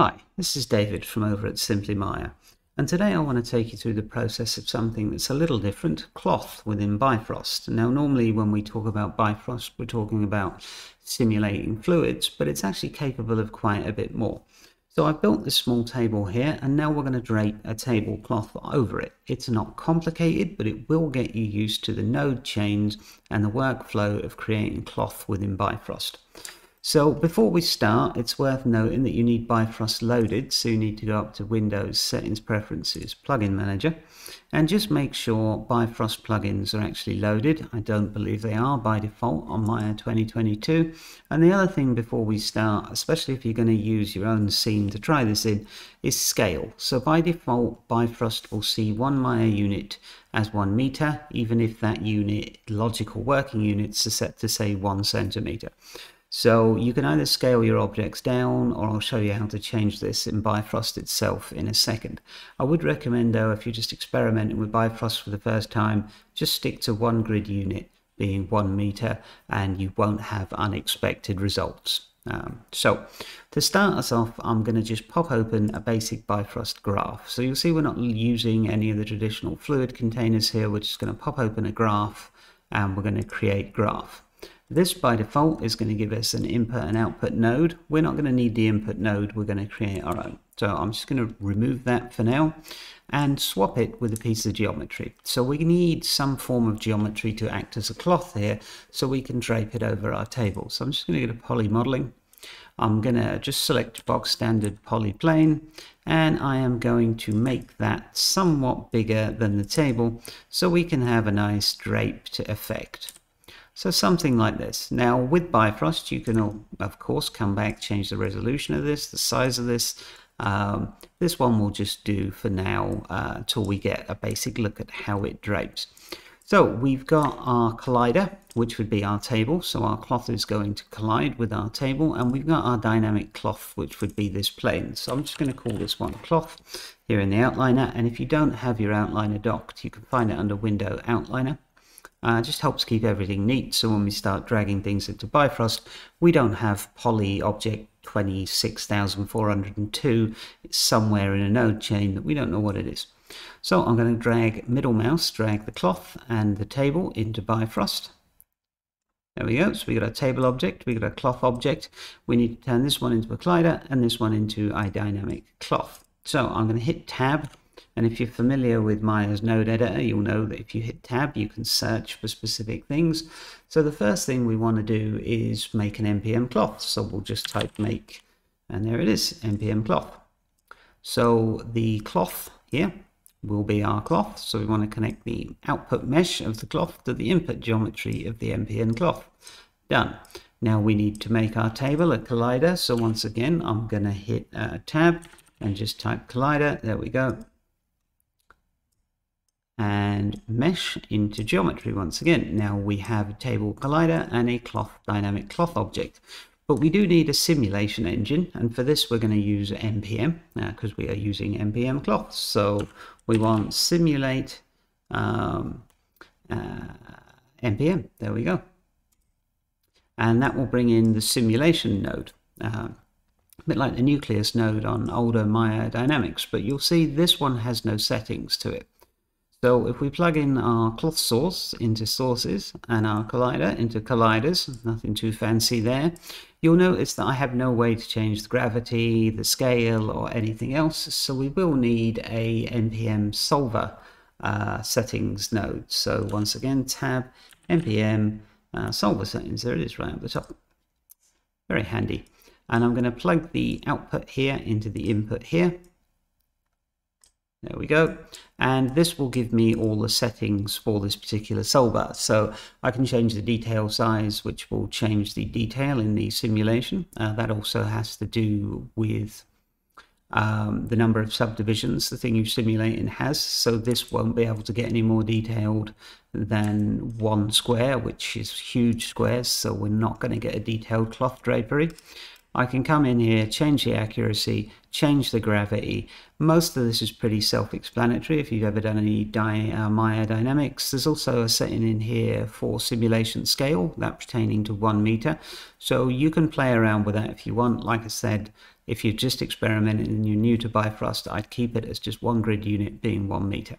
Hi, this is David from over at Simply Maya, and today I want to take you through the process of something that's a little different, cloth within Bifrost. Now normally when we talk about Bifrost we're talking about simulating fluids, but it's actually capable of quite a bit more. So I've built this small table here and now we're going to drape a tablecloth over it. It's not complicated, but it will get you used to the node chains and the workflow of creating cloth within Bifrost. So before we start, it's worth noting that you need Bifrost loaded, so you need to go up to Windows, Settings, Preferences, Plugin Manager, and just make sure Bifrost plugins are actually loaded. I don't believe they are by default on Maya 2022. And the other thing before we start, especially if you're going to use your own scene to try this in, is scale. So by default, Bifrost will see one Maya unit as one meter, even if that unit, logical working units, are set to say one centimeter. So you can either scale your objects down or I'll show you how to change this in Bifrost itself in a second. I would recommend though if you're just experimenting with Bifrost for the first time, just stick to one grid unit being one meter and you won't have unexpected results. Um, so to start us off, I'm going to just pop open a basic Bifrost graph. So you'll see we're not using any of the traditional fluid containers here. We're just going to pop open a graph and we're going to create graph. This by default is going to give us an input and output node. We're not going to need the input node, we're going to create our own. So I'm just going to remove that for now and swap it with a piece of geometry. So we need some form of geometry to act as a cloth here so we can drape it over our table. So I'm just going to go to poly modeling. I'm going to just select box standard polyplane and I am going to make that somewhat bigger than the table so we can have a nice draped effect. So something like this. Now with Bifrost, you can of course come back, change the resolution of this, the size of this. Um, this one will just do for now uh, till we get a basic look at how it drapes. So we've got our collider, which would be our table. So our cloth is going to collide with our table and we've got our dynamic cloth, which would be this plane. So I'm just going to call this one cloth here in the outliner. And if you don't have your outliner docked, you can find it under window outliner. Uh, just helps keep everything neat. So when we start dragging things into Bifrost, we don't have poly object 26402. It's somewhere in a node chain that we don't know what it is. So I'm going to drag middle mouse, drag the cloth and the table into Bifrost. There we go. So we got a table object, we got a cloth object. We need to turn this one into a collider and this one into a dynamic cloth. So I'm going to hit tab and if you're familiar with Maya's node editor, you'll know that if you hit tab, you can search for specific things. So the first thing we want to do is make an MPM cloth. So we'll just type make, and there it is, MPM cloth. So the cloth here will be our cloth. So we want to connect the output mesh of the cloth to the input geometry of the MPM cloth. Done. Now we need to make our table a collider. So once again, I'm going to hit uh, tab and just type collider. There we go and mesh into geometry once again. Now we have a table collider and a cloth dynamic cloth object. But we do need a simulation engine, and for this we're going to use MPM, because uh, we are using MPM cloths. So we want simulate um, uh, MPM. There we go. And that will bring in the simulation node. Uh, a bit like the nucleus node on older Maya Dynamics, but you'll see this one has no settings to it. So if we plug in our cloth source into sources and our collider into colliders, nothing too fancy there, you'll notice that I have no way to change the gravity, the scale or anything else. So we will need a MPM solver uh, settings node. So once again, tab MPM uh, solver settings. There it is right at the top. Very handy. And I'm going to plug the output here into the input here. There we go. And this will give me all the settings for this particular solver. So I can change the detail size, which will change the detail in the simulation. Uh, that also has to do with um, the number of subdivisions the thing you're simulating has. So this won't be able to get any more detailed than one square, which is huge squares. So we're not going to get a detailed cloth drapery. I can come in here, change the accuracy, change the gravity. Most of this is pretty self-explanatory if you've ever done any di uh, Maya dynamics. There's also a setting in here for simulation scale, that pertaining to one meter. So you can play around with that if you want. Like I said, If you're just experimenting and you're new to Bifrost, I'd keep it as just one grid unit being one meter.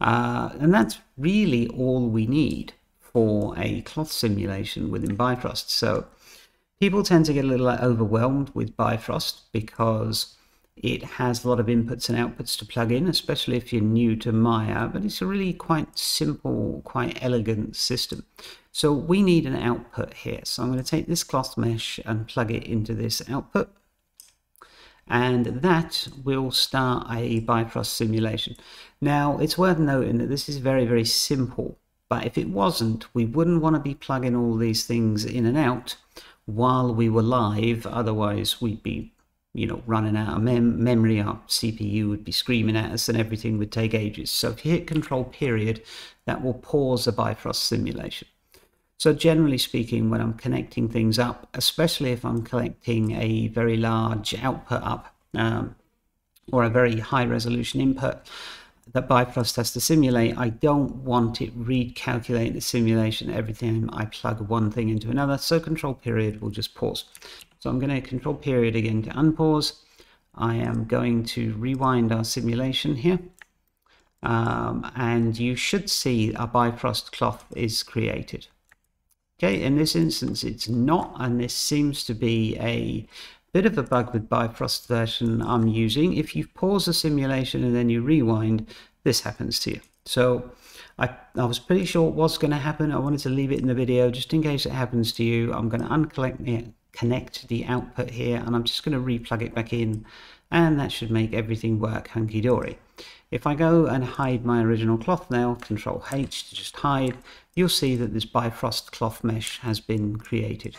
Uh, and that's really all we need for a cloth simulation within Bifrost. So people tend to get a little overwhelmed with Bifrost because it has a lot of inputs and outputs to plug in, especially if you're new to Maya, but it's a really quite simple, quite elegant system. So we need an output here. So I'm going to take this cloth mesh and plug it into this output. And that will start a Bifrost simulation. Now, it's worth noting that this is very, very simple. But if it wasn't, we wouldn't want to be plugging all these things in and out while we were live. Otherwise, we'd be you know, running out of mem memory, our CPU would be screaming at us and everything would take ages. So if you hit control period, that will pause the Bifrost simulation. So generally speaking, when I'm connecting things up, especially if I'm collecting a very large output up um, or a very high resolution input that Bifrost has to simulate, I don't want it recalculating the simulation every time I plug one thing into another. So control period will just pause. So I'm going to control period again to unpause. I am going to rewind our simulation here. Um, and you should see a Bifrost cloth is created. Okay, in this instance it's not, and this seems to be a bit of a bug with Bifrost version I'm using. If you pause the simulation and then you rewind, this happens to you. So I, I was pretty sure what was going to happen. I wanted to leave it in the video just in case it happens to you. I'm going to unconnect the connect the output here and I'm just going to replug it back in and that should make everything work hunky-dory. If I go and hide my original cloth now, Control H to just hide, you'll see that this Bifrost cloth mesh has been created.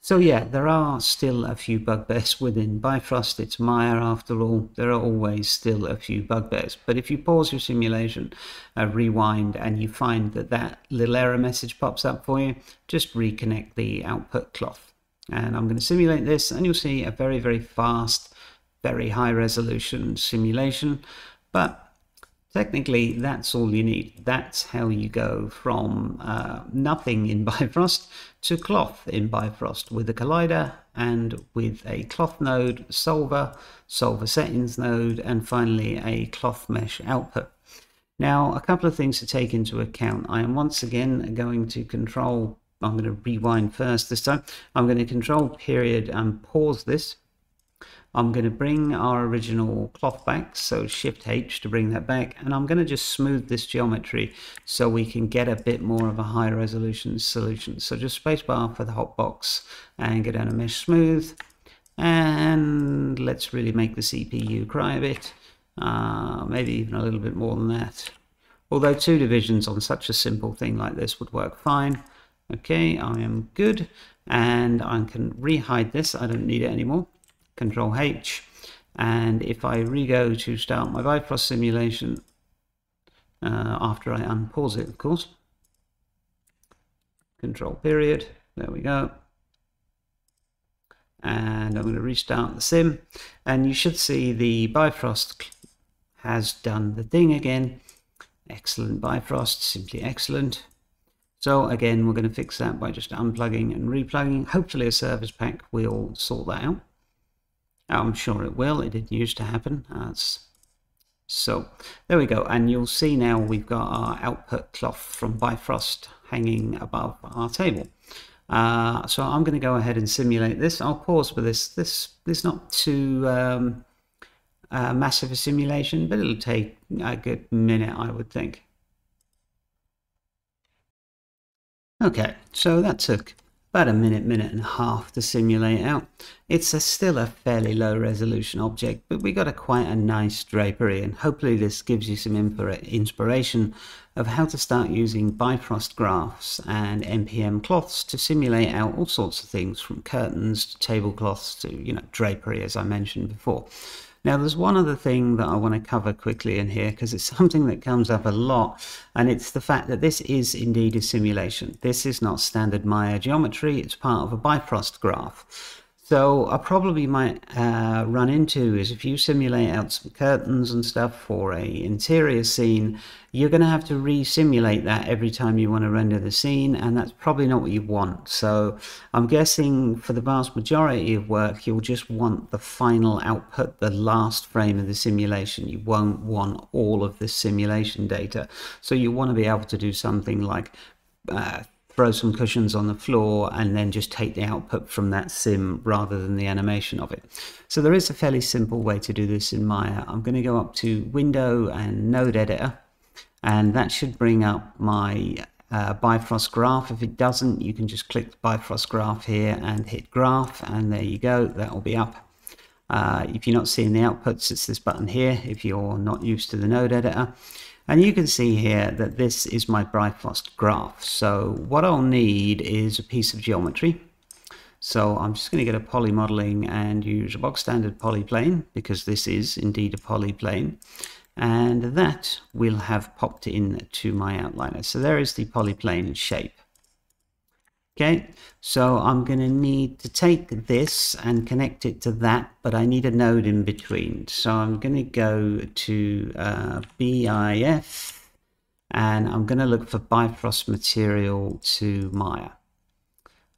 So yeah, there are still a few bugbears within Bifrost. It's Maya after all. There are always still a few bugbears. But if you pause your simulation, uh, rewind, and you find that that little error message pops up for you, just reconnect the output cloth. And I'm going to simulate this and you'll see a very, very fast, very high resolution simulation. But technically that's all you need. That's how you go from uh, nothing in Bifrost to cloth in Bifrost with a collider and with a cloth node, solver, solver settings node, and finally a cloth mesh output. Now, a couple of things to take into account. I am once again going to control I'm going to rewind first this time. I'm going to control period and pause this. I'm going to bring our original cloth back, so Shift H to bring that back, and I'm going to just smooth this geometry so we can get a bit more of a high resolution solution. So just spacebar for the hotbox and go down to Mesh Smooth, and let's really make the CPU cry a bit, uh, maybe even a little bit more than that. Although two divisions on such a simple thing like this would work fine. Okay, I am good. And I can rehide this. I don't need it anymore. Control H. And if I re-go to start my Bifrost simulation, uh, after I unpause it, of course. Control period. There we go. And I'm going to restart the sim. And you should see the Bifrost has done the thing again. Excellent Bifrost, simply excellent. So again, we're going to fix that by just unplugging and replugging. Hopefully a service pack will sort that out. I'm sure it will. It didn't used to happen. That's so there we go. And you'll see now we've got our output cloth from Bifrost hanging above our table. Uh, so I'm going to go ahead and simulate this. I'll pause for this. This, this is not too um, uh, massive a simulation, but it'll take a good minute, I would think. Okay, so that took about a minute, minute and a half to simulate out. It's a still a fairly low resolution object, but we got a quite a nice drapery and hopefully this gives you some inspiration of how to start using Bifrost graphs and MPM cloths to simulate out all sorts of things from curtains to tablecloths to, you know, drapery as I mentioned before. Now, there's one other thing that I want to cover quickly in here because it's something that comes up a lot, and it's the fact that this is indeed a simulation. This is not standard Maya geometry, it's part of a Bifrost graph. So a problem probably might uh, run into is if you simulate out some curtains and stuff for a interior scene, you're going to have to re-simulate that every time you want to render the scene, and that's probably not what you want. So I'm guessing for the vast majority of work, you'll just want the final output, the last frame of the simulation. You won't want all of the simulation data. So you want to be able to do something like uh, throw some cushions on the floor and then just take the output from that sim rather than the animation of it. So there is a fairly simple way to do this in Maya. I'm going to go up to Window and Node Editor and that should bring up my uh, Bifrost graph. If it doesn't, you can just click Bifrost graph here and hit graph and there you go, that will be up. Uh, if you're not seeing the outputs, it's this button here if you're not used to the node editor. And you can see here that this is my Bifrost graph. So what I'll need is a piece of geometry. So I'm just going to get a poly modeling and use a box standard polyplane because this is indeed a polyplane. And that will have popped in to my outliner. So there is the polyplane shape. Okay, so I'm going to need to take this and connect it to that, but I need a node in between. So I'm going to go to uh, BIF and I'm going to look for Bifrost material to Maya.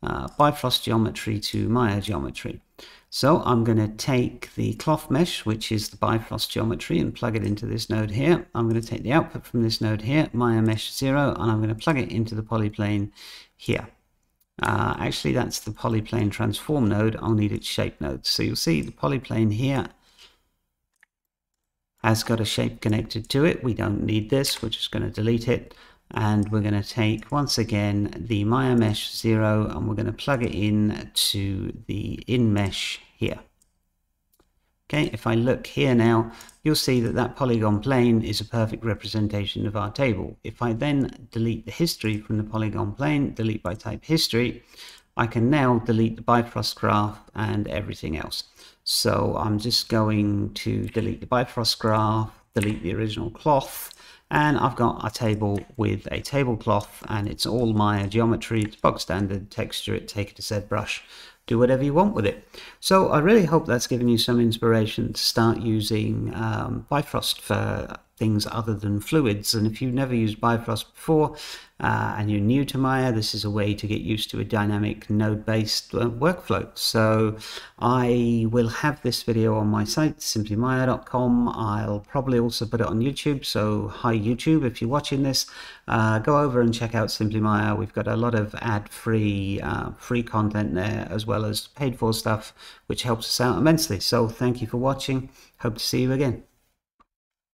Uh, Bifrost geometry to Maya geometry. So I'm going to take the cloth mesh, which is the Bifrost geometry, and plug it into this node here. I'm going to take the output from this node here, Maya mesh 0, and I'm going to plug it into the polyplane here. Uh, actually, that's the polyplane transform node. I'll need its shape node. So you'll see the polyplane here has got a shape connected to it. We don't need this. We're just going to delete it. And we're going to take, once again, the Maya Mesh 0, and we're going to plug it in to the in mesh here. Okay, if I look here now, you'll see that that polygon plane is a perfect representation of our table. If I then delete the history from the polygon plane, delete by type history, I can now delete the Bifrost graph and everything else. So I'm just going to delete the Bifrost graph, delete the original cloth, and I've got a table with a tablecloth and it's all my geometry, it's box standard, texture it, take it to ZBrush, do whatever you want with it. So I really hope that's given you some inspiration to start using um, Bifrost for things other than fluids. And if you've never used Bifrost before uh, and you're new to Maya, this is a way to get used to a dynamic node-based uh, workflow. So I will have this video on my site, simplymaya.com. I'll probably also put it on YouTube. So hi YouTube, if you're watching this, uh, go over and check out Simply Maya. We've got a lot of ad-free, uh, free content there, as well as paid-for stuff, which helps us out immensely. So thank you for watching. Hope to see you again.